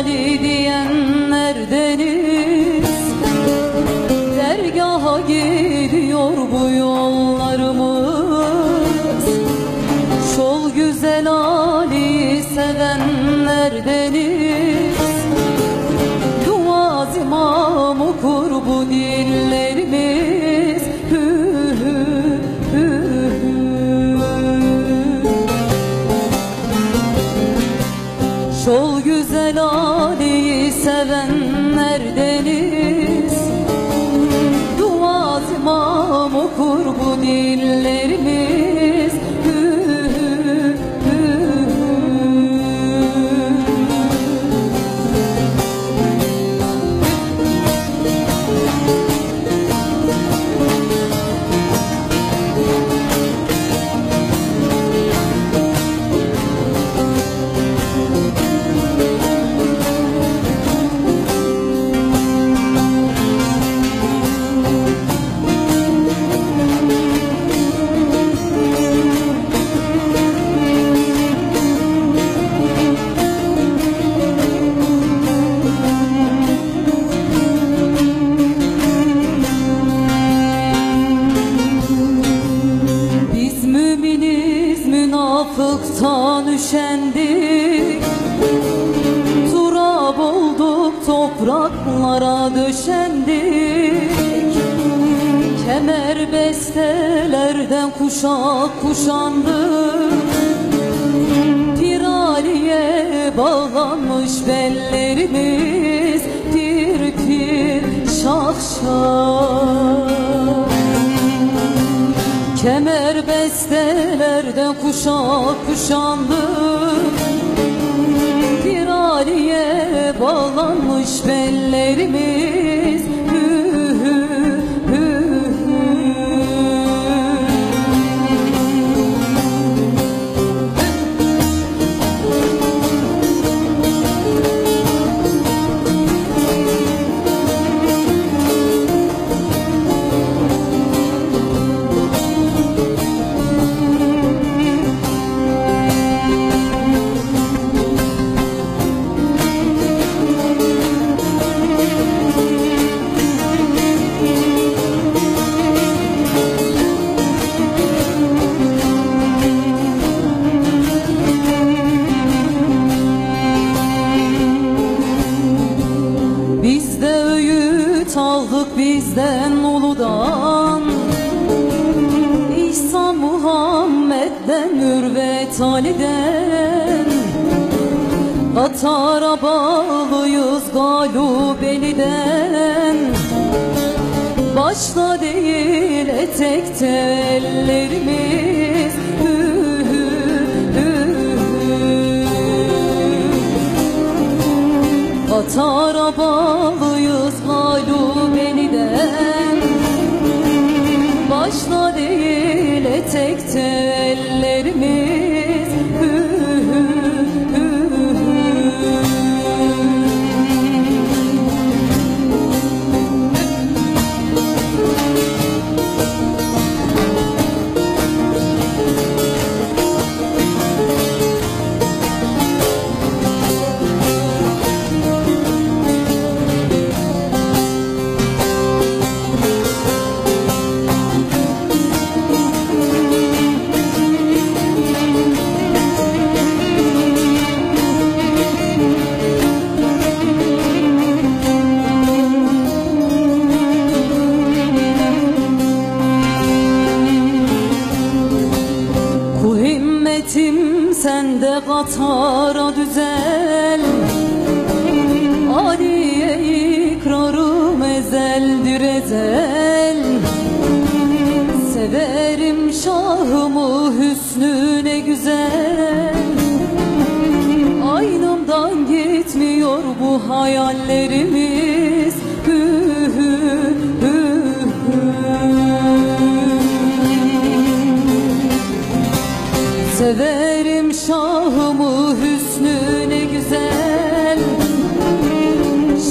Ali diyenlerdeniz. Dergaha gidiyor bu yollarımız. Şol güzel Ali sevenlerdeniz. Duaz imam okur bu diller sevenlerdeniz Dua imam okur bu dillerimiz münafıktan üşendik Turab olduk topraklara döşendik. Kemer bestelerden kuşak kuşandık. Piraliye bağlanmış bellerimiz Pir pir şah şah Kemer bestelerden kuşak kuşandık Bir aliye bağlanmış bellerimiz aldık bizden uludan. İsa Muhammed'den Mürvet Ali'den. Katara bağlıyız Galubeli'den. Başta değil etekte ellerimiz. Katara bağlıyız etekte himmetim sende katara düzel. Aliye ikrarım ezeldir ezel. Severim şahımı hüsnü ne güzel. Aynımdan gitmiyor bu hayallerimiz hüsnü ne güzel.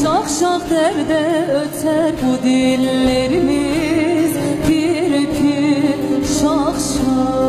Şah şah derde öter bu dillerimiz. Pir pir şah şah.